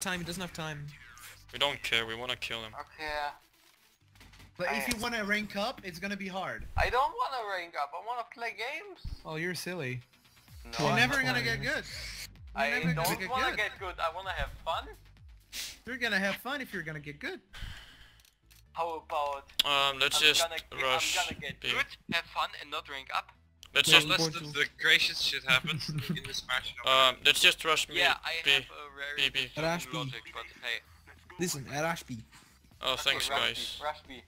Time, he doesn't have time. We don't care, we wanna kill him. Okay. But if you want to rank up, it's gonna be hard. I don't want to rank up. I want to play games. Oh, you're silly. No, You're I'm never gonna get good. You're I never gonna don't get want to good. get good. I want to have fun. You're gonna have fun if you're gonna get good. How about Um, let's I'm just gonna, rush I'm gonna get B. good, have fun, and not rank up? Let's Yeah, just Unless Unless the, the gracious shit happens in the smash. um, let's just rush me. Yeah, I B. have a very B, B. different B. logic, but hey. Listen, at Ashby. Oh, thanks, rush guys. B, Rush B.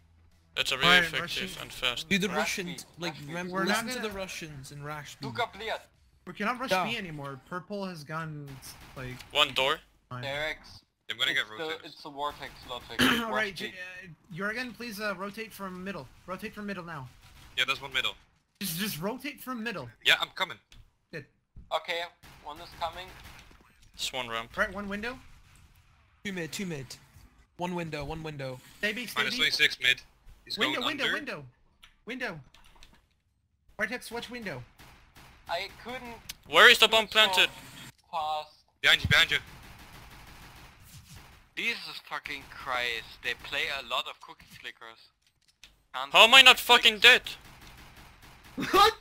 That's a really Alright, effective rushing- and fast. Do the Rush Russians, like, remember, listen to gonna- the Russians and Rashby. Du kapliert. We cannot rush Yeah. B anymore. Purple has gone like. One door. fine. Derek's. I'm gonna get It's the, rotated. it's the vortex logic. All right, Rush J- B. uh, Jurgen, please uh, rotate from middle. Rotate from middle now. Yeah, there's one middle. Just just rotate from middle. Yeah, I'm coming. Good. Okay, one is coming. Swan ramp. Right, one window. Two mid, two mid. One window, one window. Stay B, stay 26 mid. He's Window, going window, under. window, window. Vortex, watch window. I couldn't. Where is the bomb planted? Fast. Behind you, behind you. Jesus fucking Christ, they play a lot of cookie clickers. Can't How am I not fucking it. dead? What?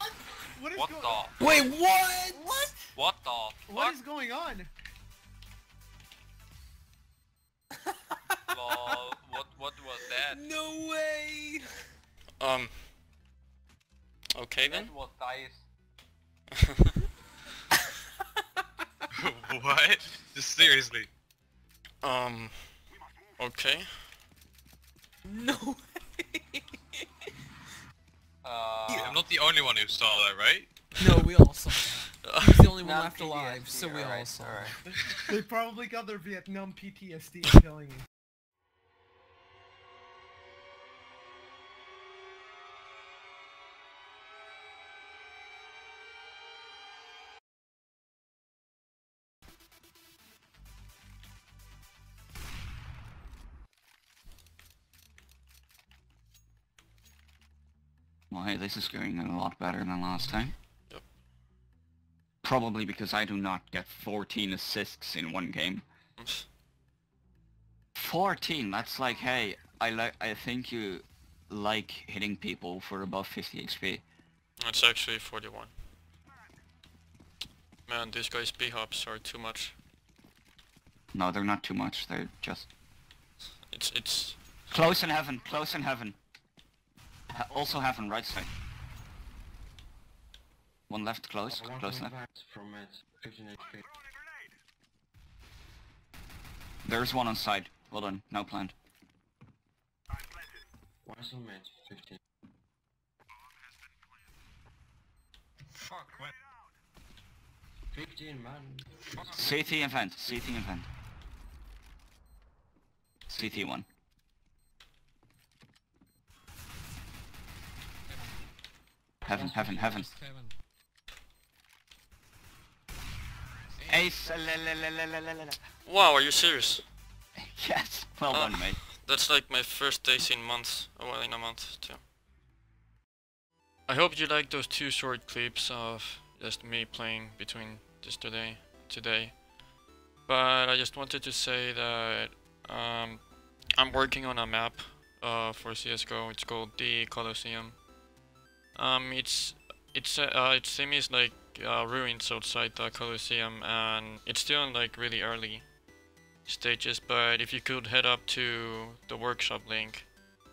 What is What going? the? Wait, what? What? What the fuck? What is going on? Lol, what, what was that? No way! Um. Okay then. That was dice. what? Just seriously. um. Okay. No way! Uh, I'm not the only one who saw that, right? No, we all saw that. He's the only one non left alive, so we all alright, saw alright. They probably got their Vietnam PTSD. I'm telling you. Well, hey, this is going a lot better than last time. Yep. Probably because I do not get 14 assists in one game. 14, that's like, hey, I like, I think you like hitting people for above 50 XP. It's actually 41. Man, these guys B hops are too much. No, they're not too much, they're just... It's it's Close in heaven, close in heaven. Ha also heaven, right side. One left, close, close left. From it, 15 HP. There's one on side. Well done, now planned. Why so mid? 15. Fuck, what? 15 man. CT event, CT event. CT one. Heaven, heaven, heaven. Ace. Wow, are you serious? yes. Well uh, done, ah, mate. That's like my first days in months. Oh, well, in a month too. I hope you like those two short clips of just me playing between yesterday, today today. But I just wanted to say that um, I'm working on a map uh, for CSGO. It's called the Colosseum. Um, it's it's uh, uh, its theme is like uh, ruins outside the Colosseum, and it's still in like really early stages, but if you could head up to the workshop link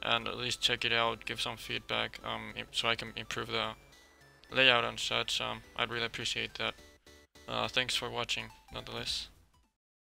and at least check it out, give some feedback, um, so I can improve the layout and such, um, I'd really appreciate that. Uh, thanks for watching, nonetheless.